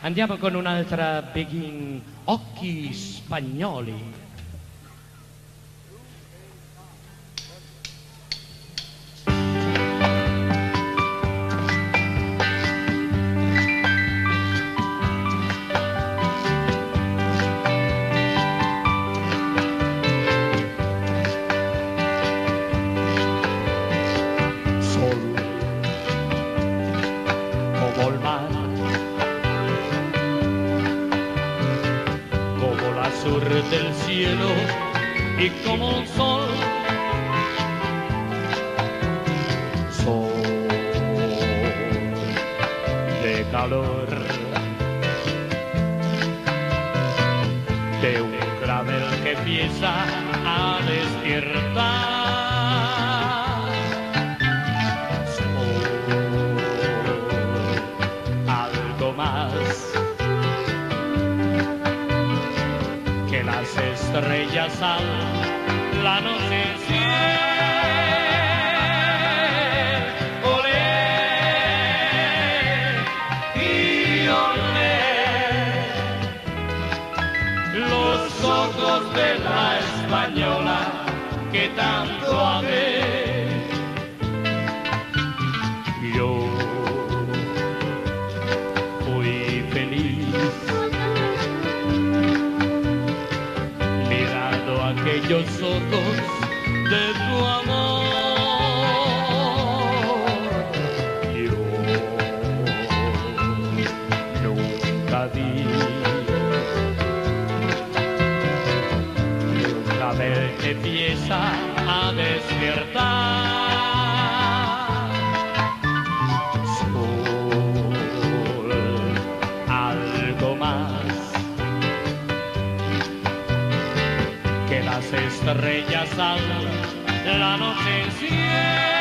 Andiamo con un'altra Begin Occhi Spagnoli. Sur del cielo y como un sol. Sol de calor, de un clavel que empieza a despiertar. algo más estrellas al la noche Olé, y olé, los ojos de la española que tanto amé. Aquellos ojos de tu amor. Yo nunca vi nunca que empieza a despertar. Estrellas al la noche en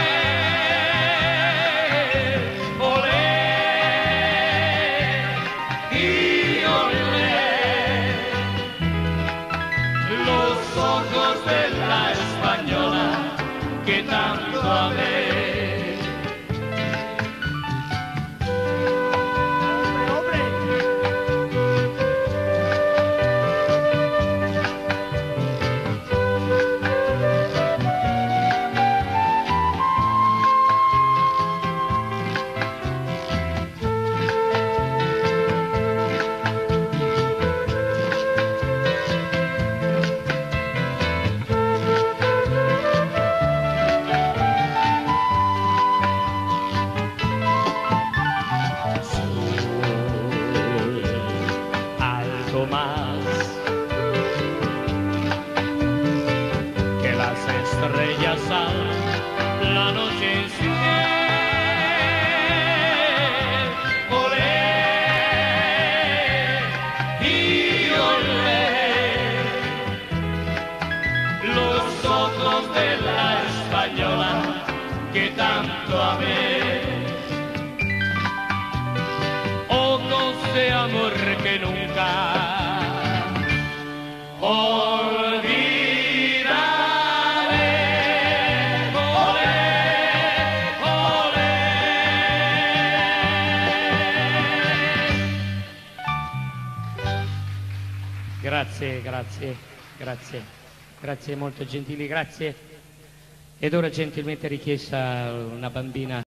ojos de la española que tanto amé ojos de amor que nunca olvidaré. Olé, olé. Grazie, grazie, grazie, grazie molto gentili, grazie. Ed ora gentilmente richiesta una bambina